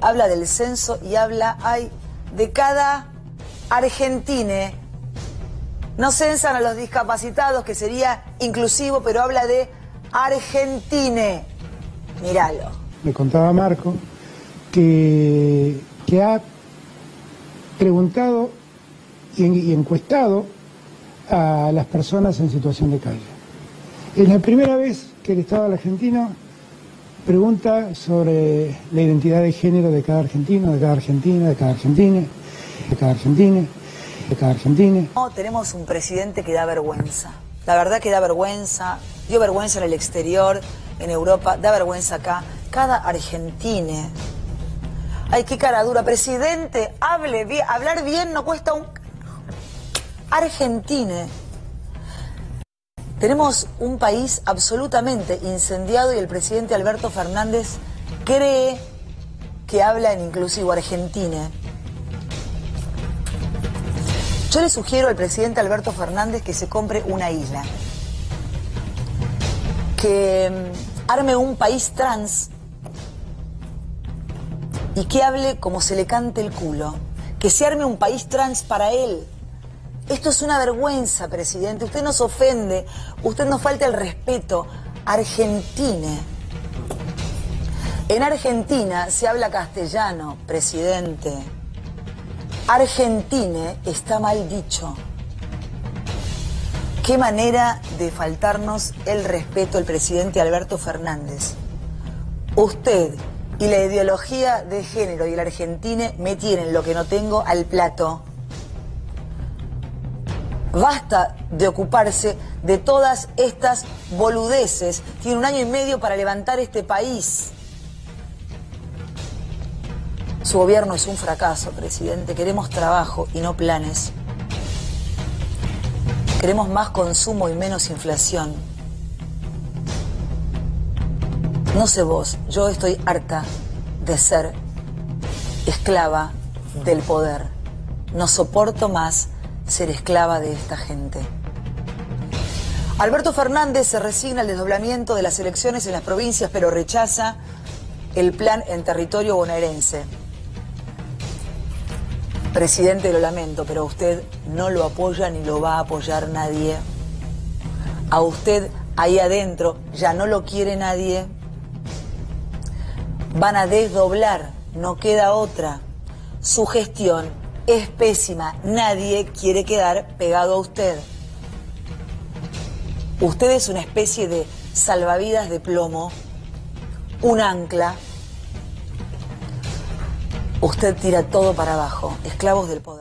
habla del censo y habla, de cada argentine. No censan a los discapacitados, que sería inclusivo, pero habla de argentine. Míralo. Me contaba Marco que, que ha preguntado y, y encuestado a las personas en situación de calle. Es la primera vez que el Estado argentino pregunta sobre la identidad de género de cada argentino, de cada argentina, de cada argentina, de cada argentina, de cada argentina. No, tenemos un presidente que da vergüenza. La verdad que da vergüenza, dio vergüenza en el exterior, en Europa, da vergüenza acá. Cada argentine. Ay, qué cara dura. Presidente, hable bien. Hablar bien no cuesta un... Argentine. Tenemos un país absolutamente incendiado y el presidente Alberto Fernández cree que habla en inclusivo Argentina. Yo le sugiero al presidente Alberto Fernández que se compre una isla, que mm, arme un país trans y que hable como se le cante el culo, que se arme un país trans para él. Esto es una vergüenza, presidente. Usted nos ofende, usted nos falta el respeto. Argentina. En Argentina se habla castellano, presidente. Argentina está mal dicho. Qué manera de faltarnos el respeto el presidente Alberto Fernández. Usted y la ideología de género y el Argentina me tienen lo que no tengo al plato. Basta de ocuparse de todas estas boludeces. Tiene un año y medio para levantar este país. Su gobierno es un fracaso, presidente. Queremos trabajo y no planes. Queremos más consumo y menos inflación. No sé vos, yo estoy harta de ser esclava del poder. No soporto más ser esclava de esta gente. Alberto Fernández se resigna al desdoblamiento de las elecciones en las provincias, pero rechaza el plan en territorio bonaerense. Presidente, lo lamento, pero usted no lo apoya ni lo va a apoyar nadie. A usted ahí adentro ya no lo quiere nadie. Van a desdoblar, no queda otra. Su gestión es pésima. Nadie quiere quedar pegado a usted. Usted es una especie de salvavidas de plomo, un ancla. Usted tira todo para abajo, esclavos del poder.